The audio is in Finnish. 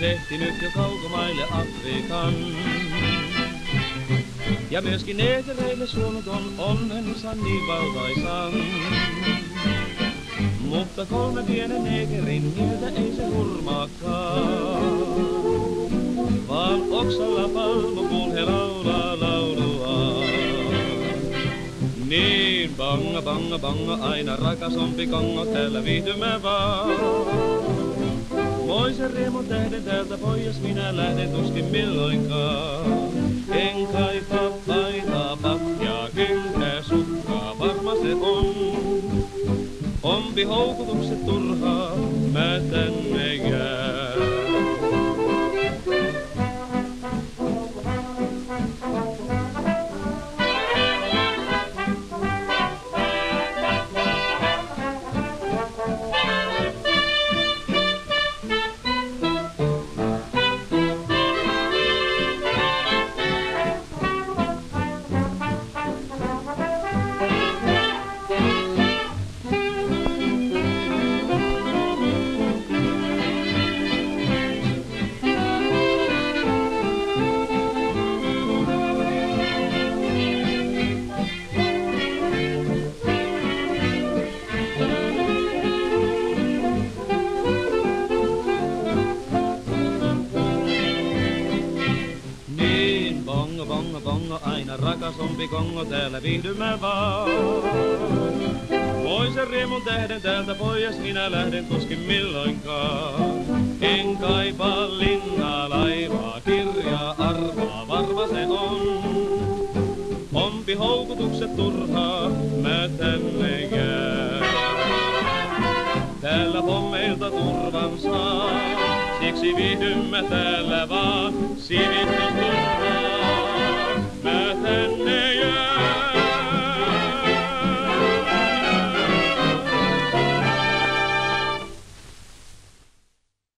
nyt jo kaukomaille Afrikan. Ja myöskin neetereille suonut on onnensa niin valtaisan. Mutta kolme pienen neekerin mieltä ei se hurmaakaan. Vaan oksalla palmu, kun he laulaa laulua. Niin banga, banga, banga, aina rakasompi kongo, täällä viihdymme vaan. Moisen riemun tähden täältä pois minä lähden tuskin milloinkaan. En kaipaa paitaa, patjaa, kenkää, sukkaa, varma se on. Ompi houkutukset turhaa, mä tänne jään. Bongo, aina rakasompi kongo, täällä viihdymme vaan. Poisen riemun tähden täältä pois minä lähden tuskin milloinkaan. En kaipaa linnaa, laivaa, kirjaa, arvaa, varma se on. Ompi houkutukset turhaa, mä tänne jään. Täällä pommeilta turvan saa, siksi viihdymme täällä vaan, sivistys turhaa.